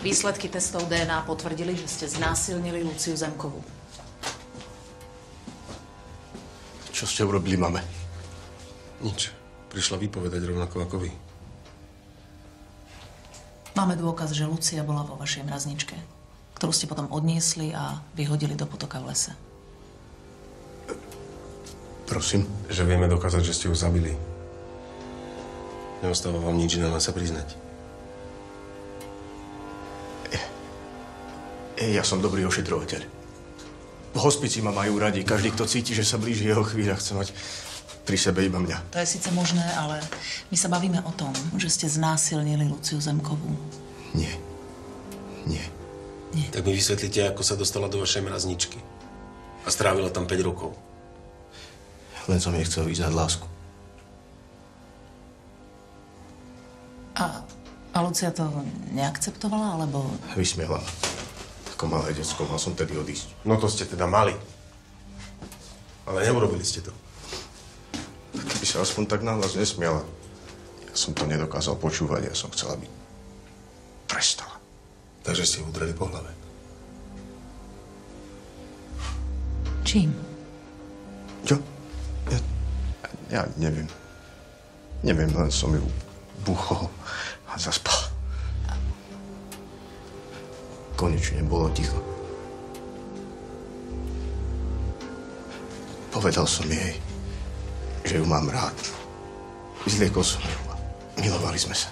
Výsledky testov DNA potvrdili, že ste znásilnili Luciu Zemkovú. Čo ste urobili, mame? Nič. Prišla vypovedať rovnako ako vy. Máme dôkaz, že Lucia bola vo vašej mrazničke, ktorú ste potom odniesli a vyhodili do potoka v lese. Prosím. Že vieme dokázať, že ste ju zabili. Neostáva vám nič iné, len sa priznať. Ja som dobrý ošetrovateľ. V hospici ma majú radi. Každý, kto cíti, že sa blíži jeho chvíľa, chce mať pri sebe iba mňa. To je síce možné, ale my sa bavíme o tom, že ste znásilnili Luciu Zemkovú. Nie. Nie. Tak mi vysvetlíte, ako sa dostala do vašej mrazničky. A strávila tam 5 rokov. Len som jej chcel vyznať lásku. A, a Lucia to neakceptovala, alebo... Vysmiela. Ako malé decko, mal som tedy odísť. No to ste teda mali. Ale neurobili ste to. Keby sa aspoň tak na hlas nesmiela. Ja som to nedokázal počúvať, ja som chcel, aby prestala. Takže ste ju udreli po hlave. Čím? Čo? Ja, ja neviem. Neviem, len som ju buchol a zaspal. Konečne bolo ticho. Povedal som jej, že ju mám rád. Vyzliekol som ju milovali sme sa.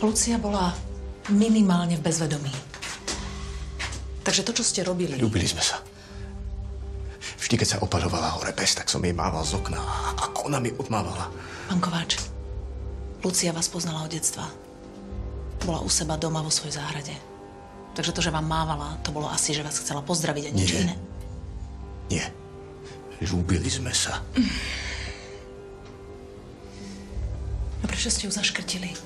Lucia bola minimálne v bezvedomí. Takže to, čo ste robili... Ľúbili sme sa. Vždy, keď sa opaľovala hore pes, tak som jej mával z okna a ona mi odmávala. Pán Kováč, Lucia vás poznala od detstva. Bola u seba doma vo svojej záhrade. Takže to, že vám mávala, to bolo asi, že vás chcela pozdraviť a nič Nie. iné. Nie. Ľúbili sme sa. A prečo ste ju zaškrtili?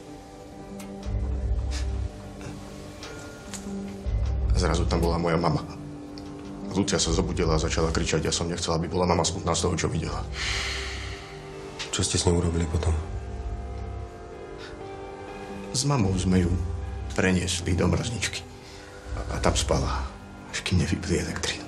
Zrazu tam bola moja mama. Lucia sa zobudila a začala kričať. Ja som nechcela, aby bola mama smutná z toho, čo videla. Čo ste s ňou urobili potom? S mamou sme ju preniesli do mrazničky. A, tam spala, až kým nevypli elektrínu.